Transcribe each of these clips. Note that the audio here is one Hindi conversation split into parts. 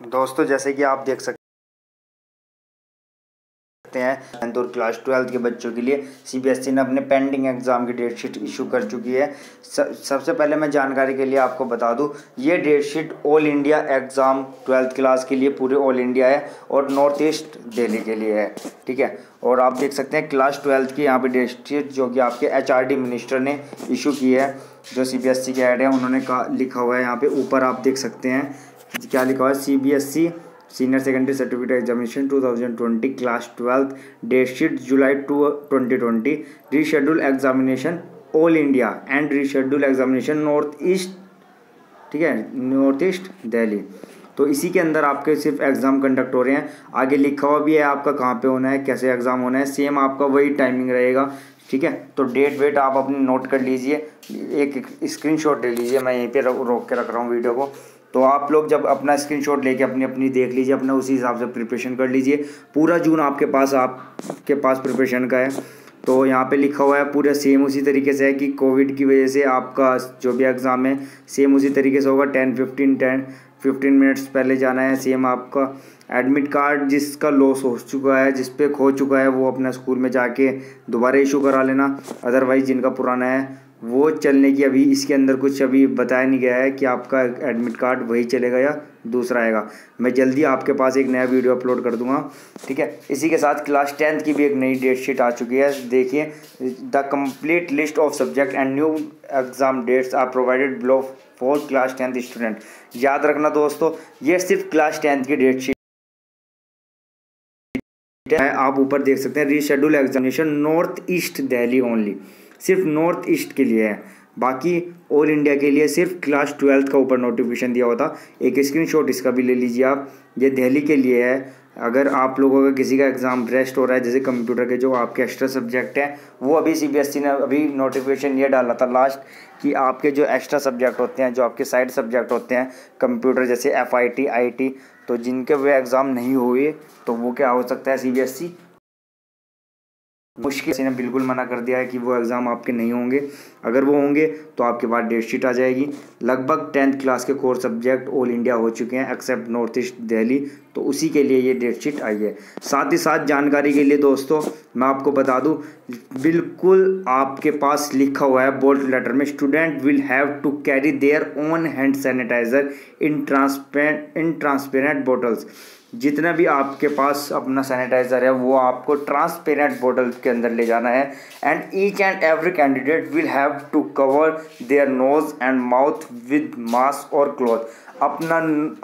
दोस्तों, जैसे कि आप देख सकते हैं और क्लास ट्वेल्थ के बच्चों के लिए सीबीएसई ने अपने पेंडिंग एग्ज़ाम की डेट शीट इशू कर चुकी है। सबसे पहले मैं जानकारी के लिए आपको बता दूँ, ये date sheet all India exam twelfth class के लिए पूरे ऑल इंडिया है और नॉर्थ ईस्ट दिल्ली के लिए है, ठीक है? और आप देख सकते हैं क्लास ट्वेल्थ की यहाँ पे डेट शीट जो कि आपके एचआरडी मिनिस्टर ने इशू की है, जो सी बी एस सी के एड है, उन्होंने कहा लिखा हुआ है यहाँ पे। ऊपर आप देख सकते हैं क्या लिखा हुआ है? C B S C senior secondary certificate examination 2020 class twelfth date sheet July two twenty twenty reschedule examination all India and reschedule examination north east ठीक है? नॉर्थ ईस्ट दिल्ली तो इसी के अंदर आपके सिर्फ़ एग्ज़ाम कंडक्ट हो रहे हैं। आगे लिखा हुआ भी है आपका कहाँ पे होना है, कैसे एग्ज़ाम होना है। सेम आपका वही टाइमिंग रहेगा, ठीक है? तो डेट वेट आप अपने नोट कर लीजिए। एक स्क्रीनशॉट ले लीजिए, मैं यहीं पे रोक के रख रहा हूँ वीडियो को। तो आप लोग जब अपना स्क्रीनशॉट लेके अपनी अपनी देख लीजिए, अपना उसी हिसाब से प्रिपरेशन कर लीजिए। पूरा जून आपके पास आपके पास प्रिपरेशन का है। तो यहाँ पे लिखा हुआ है, पूरा सेम उसी तरीके से है कि कोविड की वजह से आपका जो भी एग्ज़ाम है सेम उसी तरीके से होगा। Ten fifteen ten fifteen minutes पहले जाना है सेम आपका एडमिट कार्ड जिसका लॉस हो चुका है, जिस पे खो चुका है, वो अपना स्कूल में जाके दोबारा इशू करा लेना। अदरवाइज़ जिनका पुराना है वो चलने की अभी इसके अंदर कुछ अभी बताया नहीं गया है कि आपका एडमिट कार्ड वही चलेगा या दूसरा आएगा। मैं जल्दी आपके पास एक नया वीडियो अपलोड कर दूँगा, ठीक है? इसी के साथ क्लास टेंथ की भी एक नई डेट शीट आ चुकी है। देखिए the complete list of subject and new exam dates are provided below for class tenth student याद रखना दोस्तों, ये सिर्फ़ क्लास टेंथ की डेट शीट आप ऊपर देख सकते हैं reschedule examination north east Delhi only सिर्फ़ नॉर्थ ईस्ट के लिए है। बाकी ऑल इंडिया के लिए सिर्फ़ क्लास ट्वेल्थ का ऊपर नोटिफिकेशन दिया होता एक स्क्रीनशॉट इसका भी ले लीजिए आप। ये दिल्ली के लिए है। अगर आप लोगों का किसी का एग्ज़ाम रेस्ट हो रहा है, जैसे कंप्यूटर के जो आपके एक्स्ट्रा सब्जेक्ट हैं, वो अभी सीबीएसई ने अभी नोटिफिकेशन ये डाला था लास्ट कि आपके जो एक्स्ट्रा सब्जेक्ट होते हैं, जो आपके साइड सब्जेक्ट होते हैं कंप्यूटर जैसे F I T I T तो जिनके वे एग्ज़ाम नहीं हुए तो वो क्या हो सकता है सी मुश्किल से ने बिल्कुल मना कर दिया है कि वो एग्ज़ाम आपके नहीं होंगे। अगर वो होंगे तो आपके पास डेट शीट आ जाएगी। लगभग टेंथ क्लास के कोर सब्जेक्ट ऑल इंडिया हो चुके हैं, एक्सेप्ट नॉर्थ ईस्ट दिल्ली तो उसी के लिए ये डेट शीट आई है। साथ ही साथ जानकारी के लिए दोस्तों, मैं आपको बता दूँ, बिल्कुल आपके पास लिखा हुआ है, बोल्ड लेटर में, student will have to carry their own hand sanitizer in transparent in transparent bottles. जितना भी आपके पास अपना सैनिटाइज़र है वो आपको ट्रांसपेरेंट बोतल के अंदर ले जाना है। And each and every candidate will have to cover their nose and mouth with mask और क्लॉथ अपना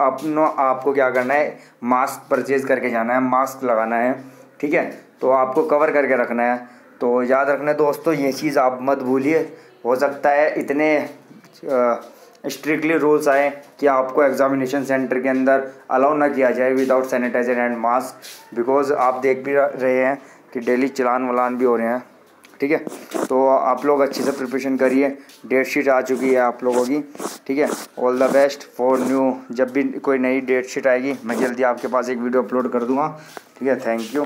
अपना आपको क्या करना है? मास्क परचेज करके जाना है मास्क लगाना है ठीक है? तो आपको कवर करके रखना है। तो याद रखना है दोस्तों ये चीज़ आप मत भूलिए। हो सकता है इतने आ, स्ट्रिक्टली रूल्स आए कि आपको एग्जामिनेशन सेंटर के अंदर अलाउ ना किया जाए without sanitizer and mask because आप देख भी रहे हैं कि डेली चलान वलान भी हो रहे हैं, ठीक है? तो आप लोग अच्छे से प्रिपरेशन करिए डेट शीट आ चुकी है आप लोगों की, ठीक है? All the best for new जब भी कोई नई डेट शीट आएगी, मैं जल्दी आपके पास एक वीडियो अपलोड कर दूँगा, ठीक है? Thank you